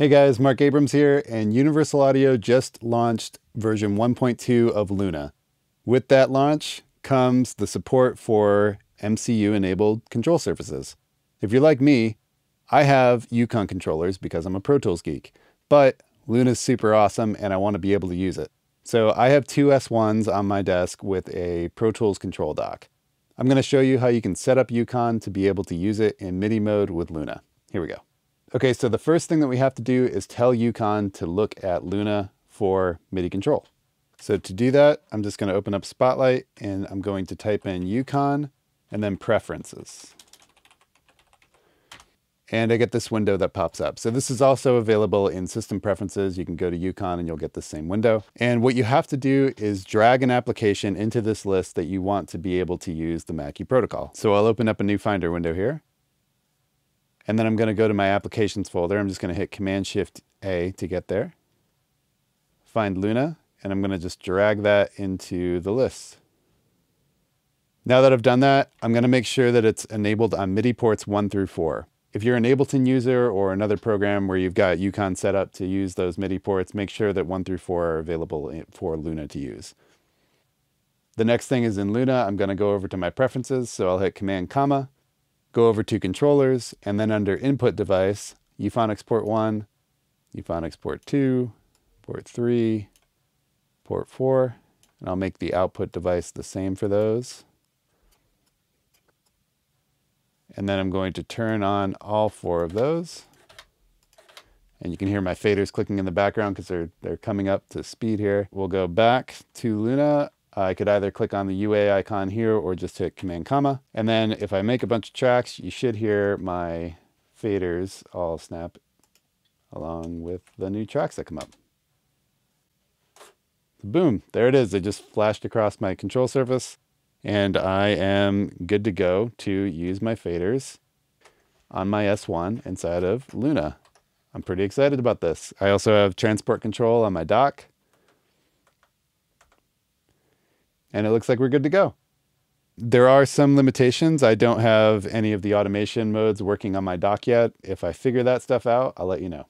Hey guys, Mark Abrams here, and Universal Audio just launched version 1.2 of Luna. With that launch comes the support for MCU enabled control surfaces. If you're like me, I have Eucon controllers because I'm a Pro Tools geek, but Luna's super awesome and I want to be able to use it. So I have two S1s on my desk with a Pro Tools control dock. I'm going to show you how you can set up Eucon to be able to use it in MIDI mode with Luna. Here we go. Okay, so the first thing that we have to do is tell Eucon to look at Luna for MIDI control. So to do that, I'm just going to open up Spotlight and I'm going to type in Eucon and then Preferences. And I get this window that pops up. So this is also available in System Preferences. You can go to Eucon and you'll get the same window. And what you have to do is drag an application into this list that you want to be able to use the Mackie protocol. So I'll open up a new Finder window here. And then I'm going to go to my applications folder. I'm just going to hit Command Shift A to get there. Find Luna, and I'm going to just drag that into the list. Now that I've done that, I'm going to make sure that it's enabled on MIDI ports 1 through 4. If you're an Ableton user or another program where you've got Eucon set up to use those MIDI ports, make sure that 1 through 4 are available for Luna to use. The next thing is in Luna, I'm going to go over to my preferences, so I'll hit Command comma, go over to controllers, and then under input device, Euphonix port 1, Euphonix port 2, port 3, port 4, and I'll make the output device the same for those. And then I'm going to turn on all four of those. And you can hear my faders clicking in the background because they're, they're coming up to speed here. We'll go back to Luna. Uh, I could either click on the UA icon here or just hit Command comma. And then if I make a bunch of tracks, you should hear my faders all snap along with the new tracks that come up. Boom, there it is. They just flashed across my control surface and I am good to go to use my faders on my S1 inside of Luna. I'm pretty excited about this. I also have transport control on my dock. And it looks like we're good to go. There are some limitations. I don't have any of the automation modes working on my dock yet. If I figure that stuff out, I'll let you know.